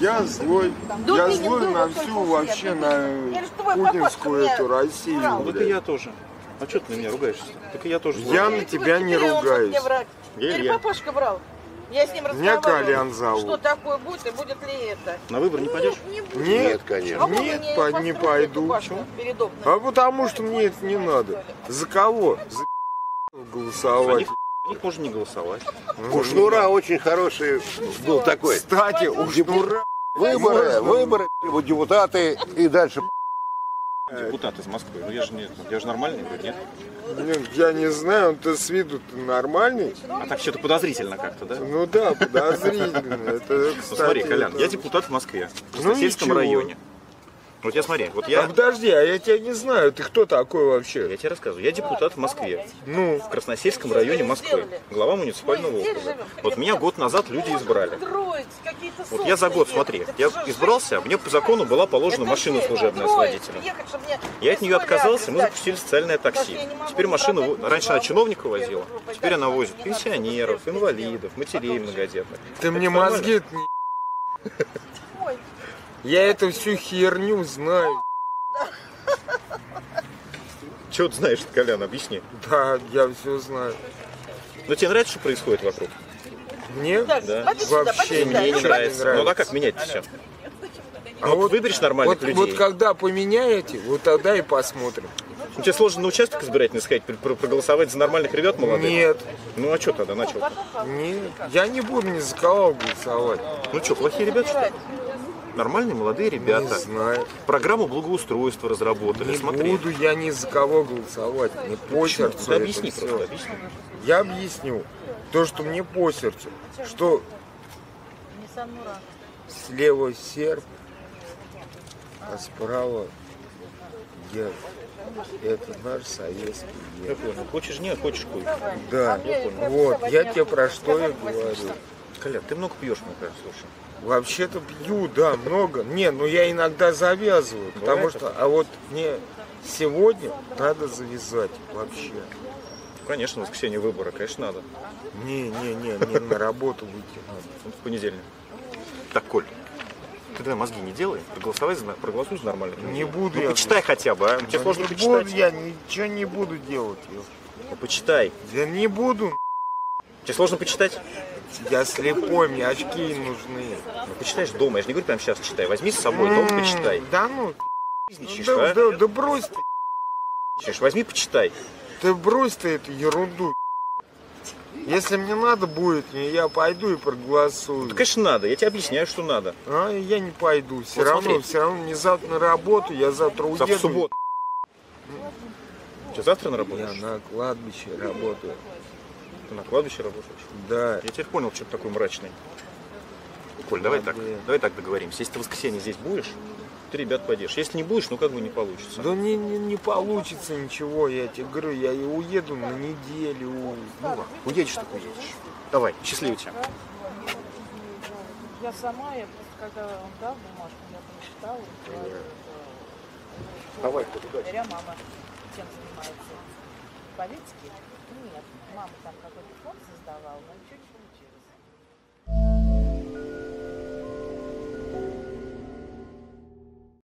Я злой. Я злой на всю вообще на путинскую эту Россию. Так и я тоже. А что ты на меня ругаешься? Так и я тоже. злой. Я на тебя не ругаюсь. Теперь папашка брал. Я с ним Меня. Колян зовут. Что такое будет и будет ли это? На выбор не пойдешь? Не будет. Нет, конечно. А Нет, по- не пойду. А потому что мне это не надо. За кого? За За голосовать. Них можно не голосовать. У Шнура очень хороший был такой. Кстати, у Шнура Выборы, выборы, его депутаты и дальше. Депутат из Москвы. Ну я же не, я же нормальный, нет? Блин, я не знаю, он-то с виду нормальный. А так что-то подозрительно как-то, да? Ну Ну да, подозрительно. Это, кстати, смотри, Колян, это- я депутат в Москве, в Ну, ничего. районе. Вот я смотри, вот А я, подожди, а я тебя не знаю, ты кто такой вообще? я тебе рассказываю, я депутат в Москве, Ну, в Красносельском районе Москвы, глава муниципального округа. Вот меня год назад люди избрали. Вот я за год, смотри, я избрался, мне по закону была положена машина же служебная с водителем. Я от нее отказался, мы запустили социальное такси. Теперь машину, раньше она чиновника возила, теперь она возит пенсионеров, инвалидов, матерей многодетных. ты мне мозги Я эту всю херню знаю. Чего ты знаешь, Колян, объясни. Да, я все знаю. Но тебе нравится, что происходит вокруг? Мне Да. вообще сюда. Мне не нравится. Ну нравится. а как менять все? А вот вот- выберешь нормальных вот, людей. вот когда поменяете, вот тогда и посмотрим. Ну, тебе сложно на участок избирательный сходить, пр- пр- проголосовать за нормальных ребят молодых? Нет, Ну а что тогда начал? нет, я не буду ни за кого голосовать. Ну что, плохие ребята? что ли? Нормальные молодые Не ребята. знаю. Программу благоустройства разработали. Не Смотри. буду я ни за кого голосовать. Мне по Почему? сердцу это объясни просто, объясни. Я объясню. То, что мне по сердцу. Что слева серб, а справа я. Это наш советский Я герб. понял. Хочешь не, хочешь хуй. Да, вот, я тебе про что и говорю. Коля, ты много пьешь, мне кажется, слушай. Вообще-то пью, да, много. Не, ну я иногда завязываю, потому Бывает что, а вот мне сегодня надо завязать вообще. Конечно, в воскресенье выбора, конечно, надо. Не, не, не, не на работу выйти надо. Вот в понедельник. Так, Коль, ты тогда мозги не делай, проголосовай за, проголосуй за нормальных людей. Не буду ну, я. почитай хотя бы, а? Тебе Ну, сложно не почитать? буду я ничего не буду делать. Ну, почитай. Я не буду. Тебе сложно почитать? Я слепой, мне очки нужны. Ну, почитаешь дома, я же не говорю прямо сейчас читай. Возьми с собой, дома почитай. Да ну, Пиздничаешь, да, а? да, да брось ты, Пиздничаешь. Возьми, почитай. ты брось ты эту ерунду. Если мне надо будет, я пойду и проголосую. Да, конечно, надо. Я тебе объясняю, что надо. А я не пойду. Все Вот равно, смотри. все равно мне завтра на работу, я завтра Завтра уеду. в субботу. Что, завтра на Я работаешь? на кладбище работаю. Ты на кладбище работаешь? Да. Я теперь понял, что ты такой мрачный. Коль, давай так, Блин. давай так договоримся. Если ты в воскресенье здесь будешь, ты ребят пойдешь. Если не будешь, ну как бы не получится. Да не, не, не получится ничего, я тебе говорю, я и уеду на неделю. Ну ладно, уедешь, так уедешь. Давай, счастливо тебе. Я сама, я просто когда он дал бумажку, я там читала, и говорю, Давай. Говоря, мама чем занимается? Политики? Нет. Мама там какой-то фонд создавала, но получилось.